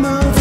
my